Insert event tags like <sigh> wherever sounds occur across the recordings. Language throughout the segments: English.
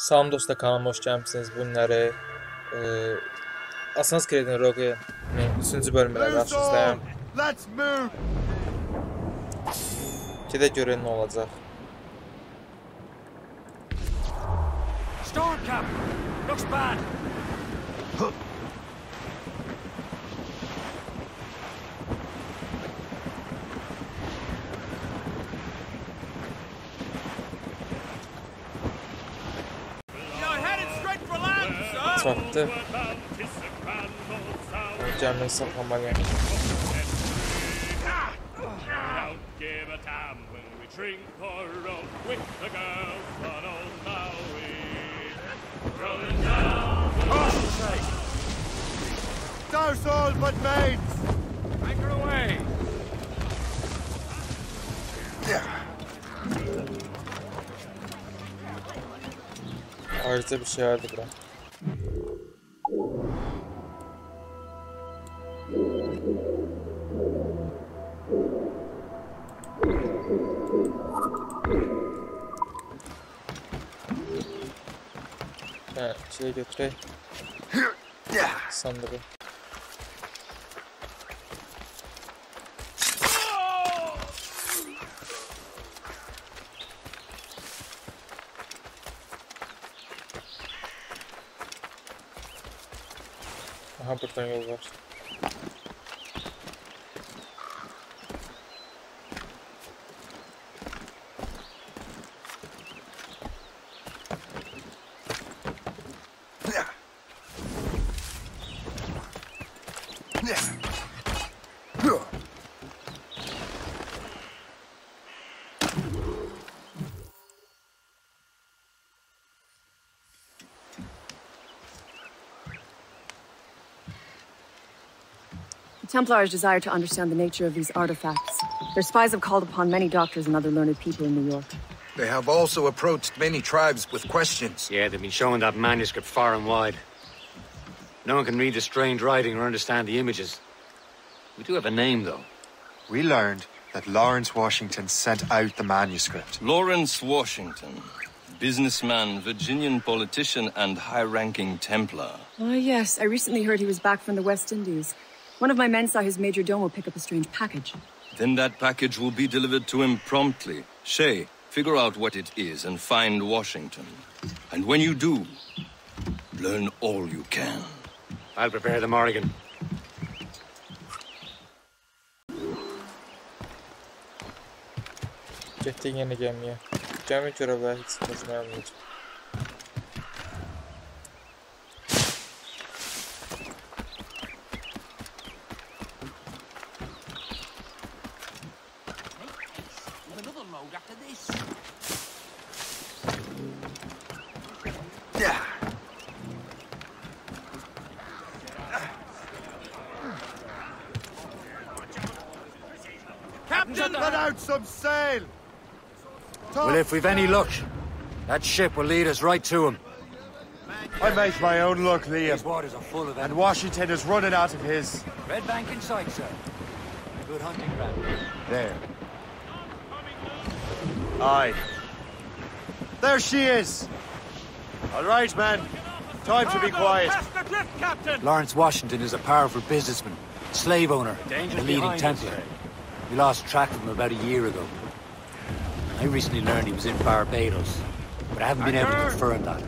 Salam dostlar, kanalıma hoş gəlmisiniz. Bunları e, Assassin's Creed-in Rogue-nin 3-cü bölümünə qarşınızdayım. Let's move! Gedək görək nə olacaq. Storm cap! Looks bad! You're old Maui. Rolling down Douse all but maids! Anchor away! Ayrıca bir şey vardı bura. Ha, şey Templars desire to understand the nature of these artifacts. Their spies have called upon many doctors and other learned people in New York. They have also approached many tribes with questions. Yeah, they've been showing that manuscript far and wide. No one can read the strange writing or understand the images. We do have a name, though. We learned that Lawrence Washington sent out the manuscript. Lawrence Washington, businessman, Virginian politician, and high ranking Templar. Ah, yes. I recently heard he was back from the West Indies. One of my men saw his major domo pick up a strange package. Then that package will be delivered to him promptly. Shay, figure out what it is and find Washington. And when you do, learn all you can. I'll prepare the Morrigan. Getdik yeni gəmiyə. Gəmi görevləri heç xoşuma gəlməyəcək. Captain! Let out some sail! Well, if we've any luck, that ship will lead us right to him. I make my own luck, These Liam. waters are full of And them. Washington is running out of his. Red Bank in sight, sir. Good hunting ground. There. Aye. There she is! All right, men. Time to be quiet. Lawrence Washington is a powerful businessman, slave owner, and a leading Templar. We lost track of him about a year ago. I recently learned he was in Barbados, but I haven't been able to confirm that.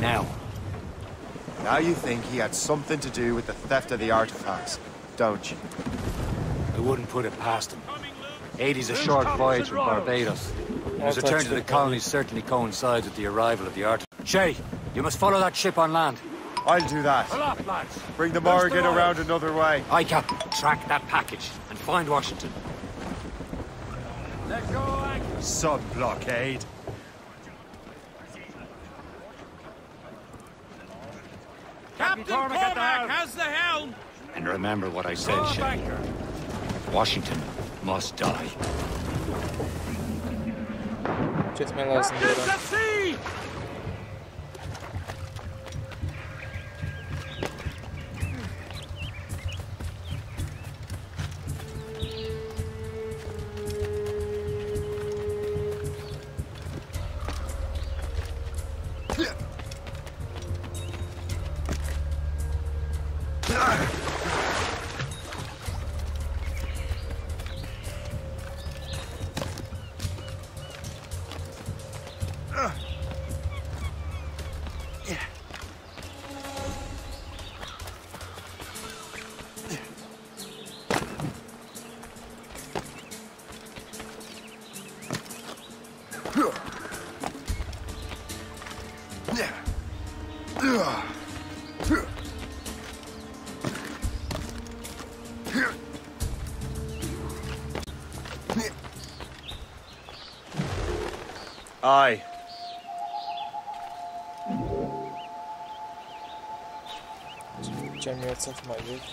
Now, Now you think he had something to do with the theft of the artifacts, don't you? I wouldn't put it past him. 80's a short voyage from Barbados. And his return to the colonies certainly coincides with the arrival of the art. Shay, you must follow that ship on land. I'll do that. up, lads. Bring the Morrigan around another way. I can Track that package and find Washington. Let go, anchor. Sub blockade. Captain Cormac has the helm. And remember what I said, Shay. Washington must die. Getmək lazımdır ora. Sea! Aye. Cəmiyyət satmalıyıq.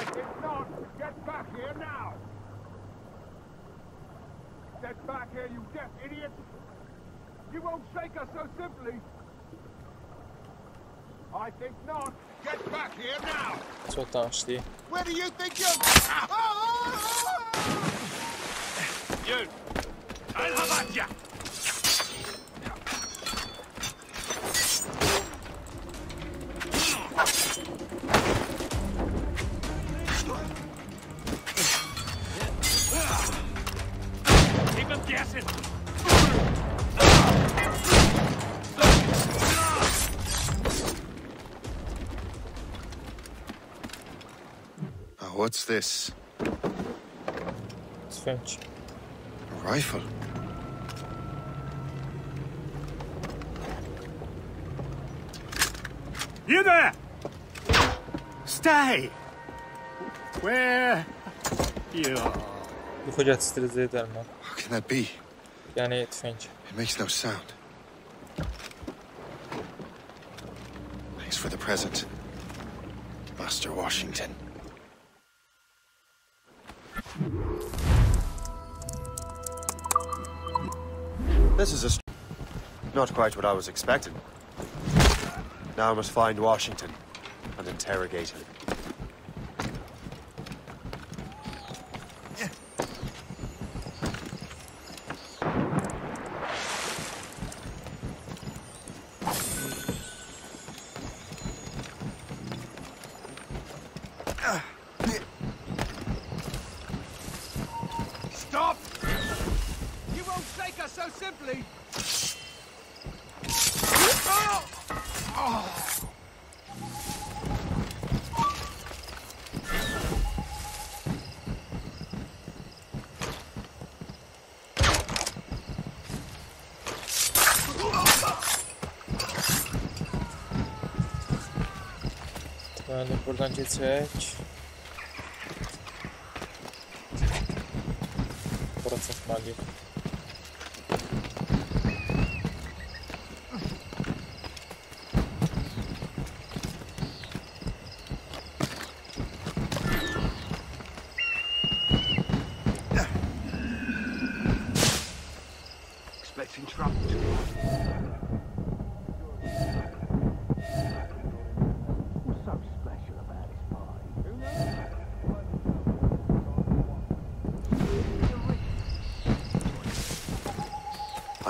I think not. Get back here now. Get back here, you deaf idiot. You won't shake us so simply. I think not. Get back here now. Çox danışdı. Where do you think you're... Ah! You! I'll have at ya! Keep him guessing! What's this? Tüfəng. A rifle? You there! Stay! Where? You Yuxu gətirəcək dərman. How can that be? Yəni tüfəng. It makes no sound. Thanks for the present, Master Washington. This is a not quite what I was expecting. Now I must find Washington and interrogate him. Stop! You so simply! Deməli, buradan keçək. Bura çatmalıyıq. Expecting trouble. What's so special about his pie? I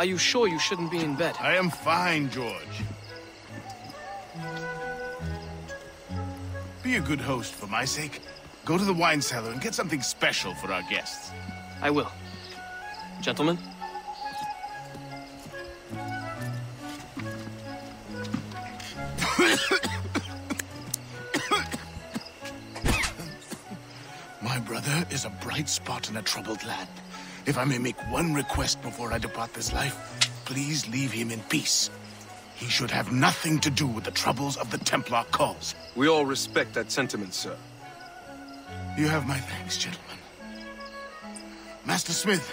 are you sure you shouldn't be in bed? I am fine, George. Be a good host for my sake. Go to the wine cellar and get something special for our guests. I will. Gentlemen? <coughs> My brother is a bright spot in a troubled land. If I may make one request before I depart this life, please leave him in peace. He should have nothing to do with the troubles of the Templar cause. We all respect that sentiment, sir. You have my thanks, gentlemen. Master Smith,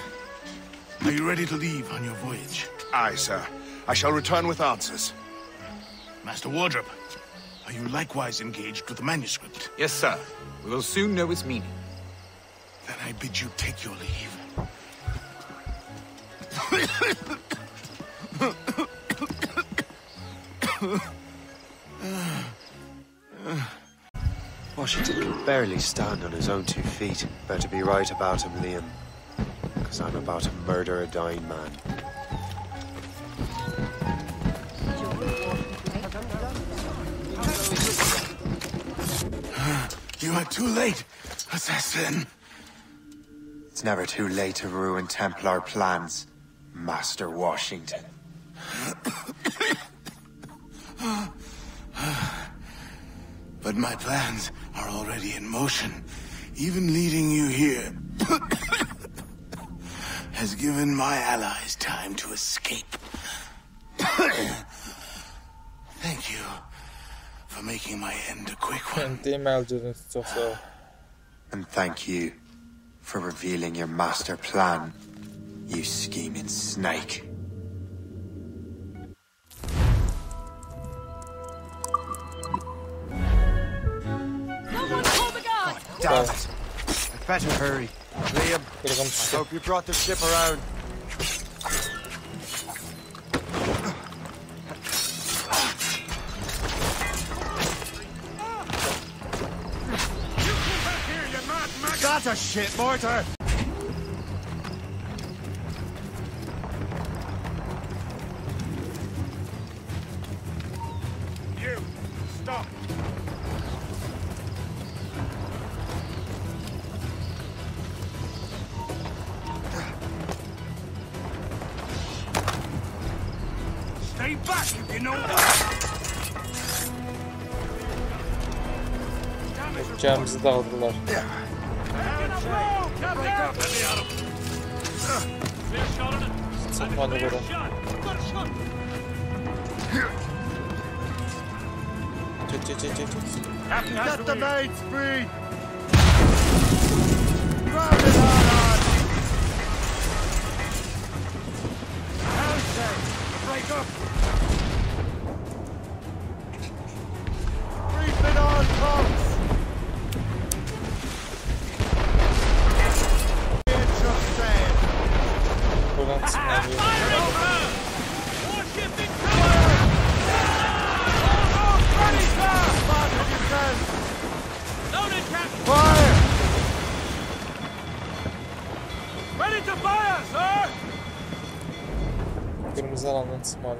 are you ready to leave on your voyage? Aye, sir. I shall return with answers. Master Wardrop, are you likewise engaged with the manuscript? Yes, sir. We will soon know its meaning. Then I bid you take your leave. Washington can barely stand on his own two feet. Better be right about him, Liam. Because I'm about to murder a dying man. You are too late, assassin. It's never too late to ruin Templar plans, Master Washington. But my plans are already in motion. Even leading you here has given my allies time to escape. Thank you for making my end a quick one. Değil öldürdünüz çok sağ ol. And thank you for revealing your master plan, you scheming snake. Damn it. I'd better hurry. Liam, I hope you brought the ship around. Here, That's a shit mortar! pay back if you know what. Canımızı da aldılar. Sıkmadı burada. Çıt çıt çıt çıt. Let the maids free! Kırmızı alandan sıkmanı.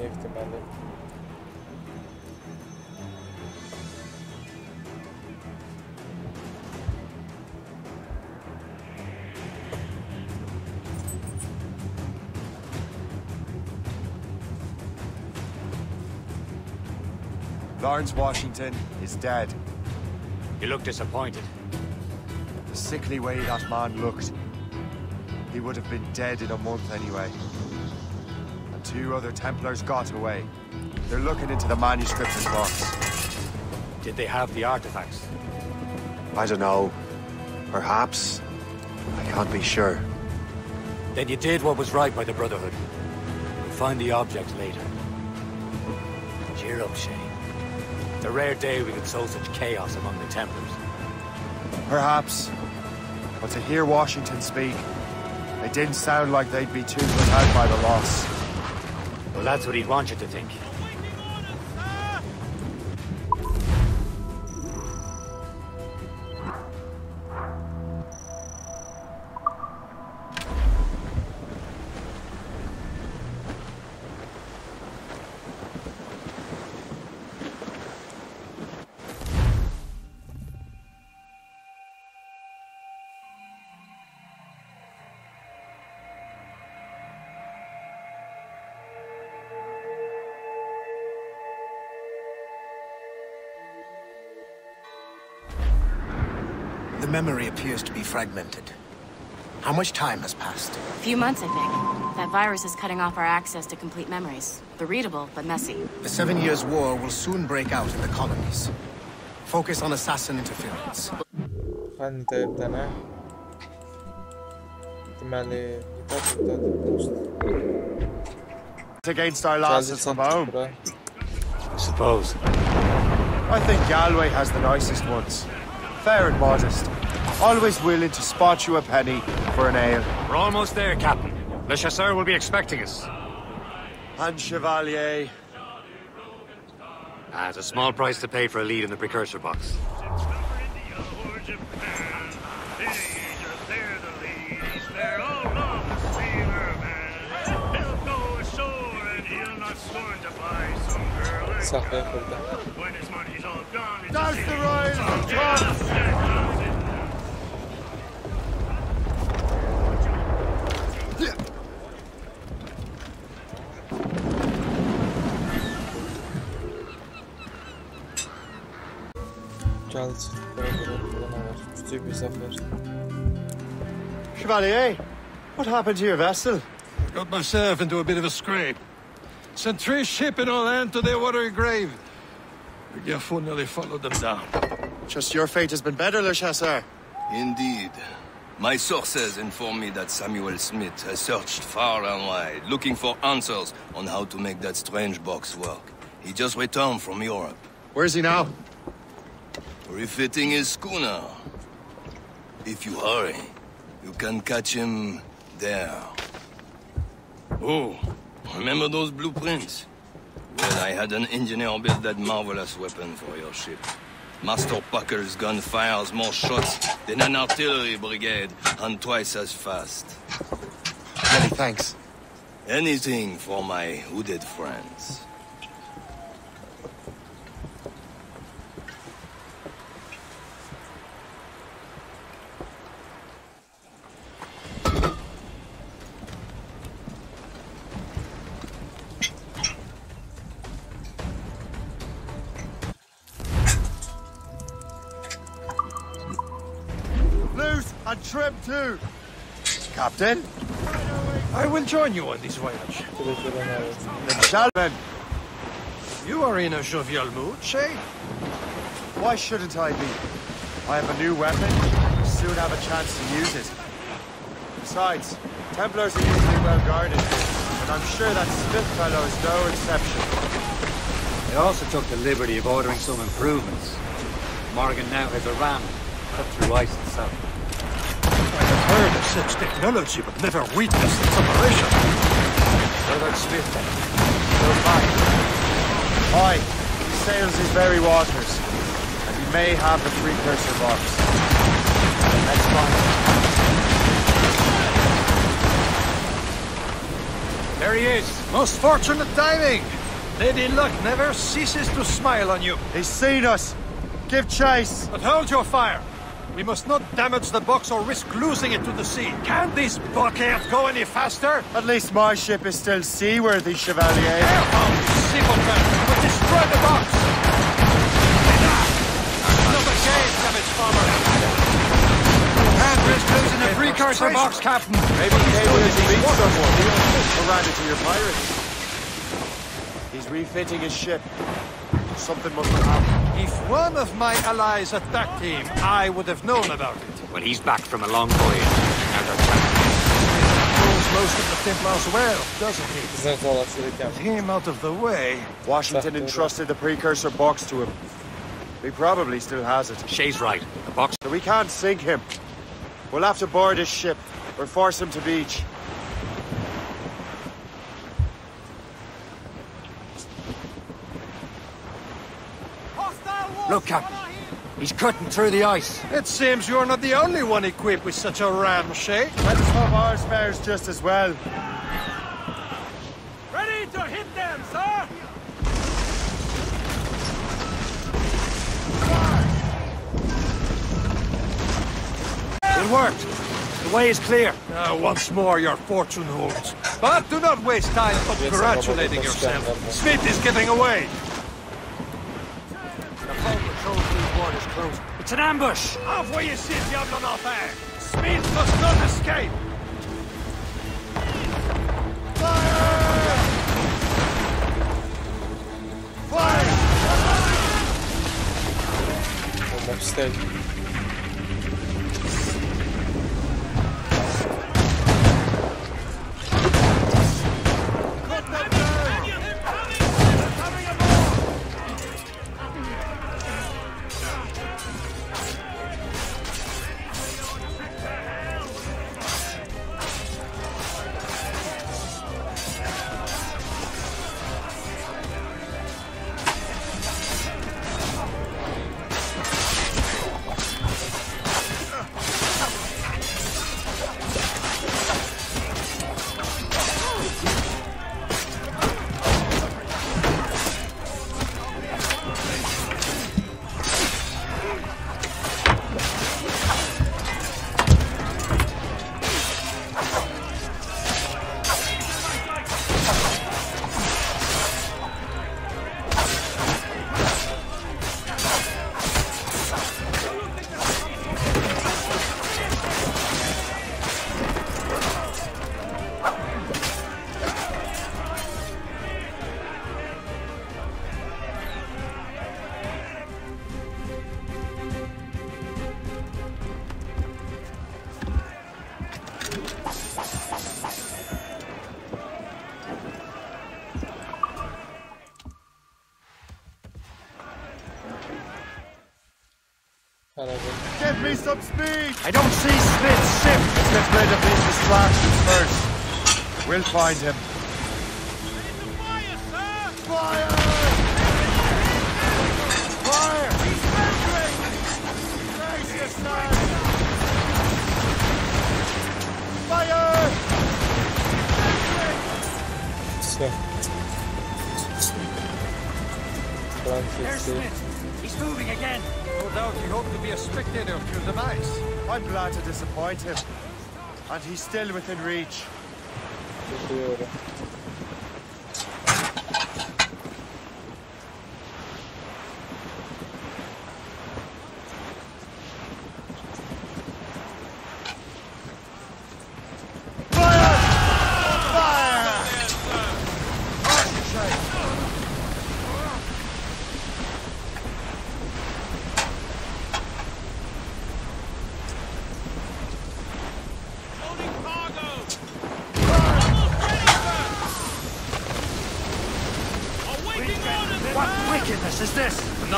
Lawrence Washington is dead. You look disappointed. The sickly way that man looked. He would have been dead in a month anyway. Two other Templars got away. They're looking into the manuscript and box. Did they have the artifacts? I don't know. Perhaps. I can't be sure. Then you did what was right by the Brotherhood. We'll find the objects later. Cheer up, Shay. It's a rare day we can sow such chaos among the Templars. Perhaps. But to hear Washington speak, it didn't sound like they'd be too put out by the loss. That's what he'd want you to think. The memory appears to be fragmented. How much time has passed? A few months, I think. That virus is cutting off our access to complete memories. They're readable, but messy. The Seven Years' War will soon break out in the colonies. Focus on assassin interference. Xəritə bir dənə. Deməli, yuxarı yuxarı Against our losses from home. I suppose. I think Galway has the nicest ones. Fair and modest. Always willing to spot you a penny for an ale. We're almost there, Captain. Le Chasseur will be expecting us. And Chevalier. Ah, it's a small price to pay for a lead in the precursor box. Çıxdı. Bura bura burada nə var? Küçük bir səfər. Chevalier, what happened to your vessel? Got myself into a bit of a scrape. Sent three ship in all land to their watery grave. The Gerfaut nearly followed them down. Just your fate has been better, Le Chasseur. Indeed. My sources inform me that Samuel Smith has searched far and wide, looking for answers on how to make that strange box work. He just returned from Europe. Where's he now? Refitting his schooner. If you hurry, you can catch him there. Oh, remember those blueprints? Well, I had an engineer build that marvelous weapon for your ship. Master Puckle's gun fires more shots than an artillery brigade, and twice as fast. Many thanks. Anything for my hooded friends. Loose and trim too. Captain? I will join you on this voyage. Gentlemen, You are in a jovial mood, Shay? why shouldn't I be? I have a new weapon. Soon have a chance to use it. Besides, Templars are usually well guarded, and I'm sure that Smith fellow is no exception. They also took the liberty of ordering some improvements. Morrigan now has a ram cut through ice itself. I have heard of such technology, would never witnessed its operation. About Smith? Goes by. Aye, he sails these very waters, and he may have the precursor box. Let's find him. There he is. Most fortunate timing. Lady Luck never ceases to smile on you. He's seen us. Give chase. But hold your fire. We must not damage the box or risk losing it to the sea. Can this blockade go any faster? At least my ship is still seaworthy, Chevalier. Careful, simpleton! We'll destroy the box! Another game, damage farmer! Can't risk losing a precursor box, Captain! Maybe he came here to meet someone, or ran into your pirates. He's refitting his ship. Something must have happened. If one of my allies attacked him, I would have known about it. Well, he's back from a long voyage. Now they're trapped. Knows most of the Templars well, doesn't he? Bizdən dolaşırıq With him out of the way. Washington entrusted the precursor box to him. He probably still has it. Shay's right. The box. So we can't sink him. We'll have to board his ship, or force him to beach. Look, Captain. He's cutting through the ice. It seems you're not the only one equipped with such a ram, Shay. Let's hope ours fares just as well. Ready to hit them, sir! It worked. The way is clear. Uh, once more, your fortune holds. But do not waste time congratulating yourself. Smith is getting away. The hull patrol through waters closed. It's an ambush! Envoyez ces diables en enfer! Smith must not escape! Olmak isterdim. Give me some speed! I don't see Smith's ship! Let's get rid of these distractions first. We'll find him. Francisco. Francisco. He's moving again. No doubt he hoped to be a spectator of the demise. I'm glad to disappoint him. And he's still within reach.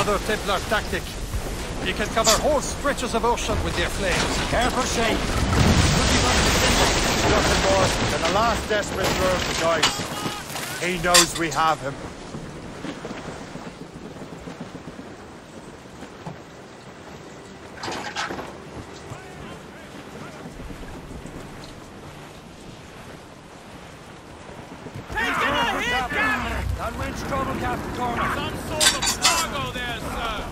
Another Templar tactic. You can cover whole stretches of ocean with their flames. Careful, Shay. Nothing more than the last desperate throw of the dice. He knows we have him. That wind's trouble, Captain Cormac. Some sort of cargo there, sir.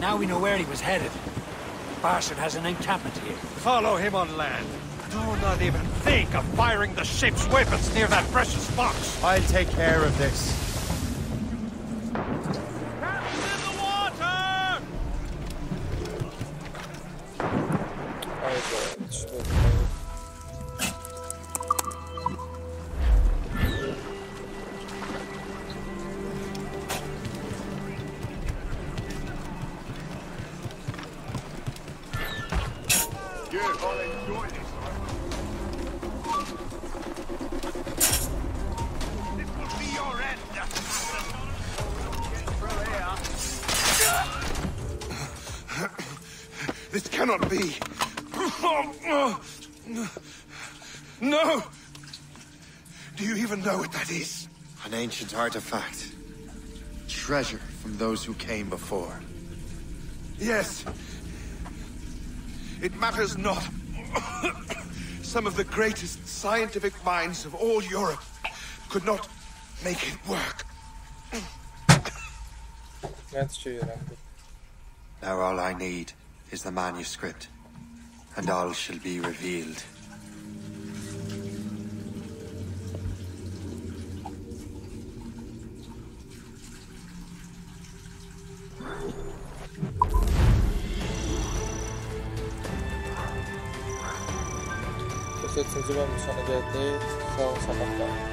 Now we know where he was headed. Bastard has an encampment here. Follow him on land. Do not even think of firing the ship's weapons near that precious box. I'll take care of this. Be. No! Do you even know what that is? An ancient artifact. Treasure from those who came before. Yes. It matters not. Some of the greatest scientific minds of all Europe could not make it work. Mən tikə öyrəndim. Now all I need is the manuscript, and all shall be revealed. Bölümün sona gəldik. Sağ olun, sabahlar.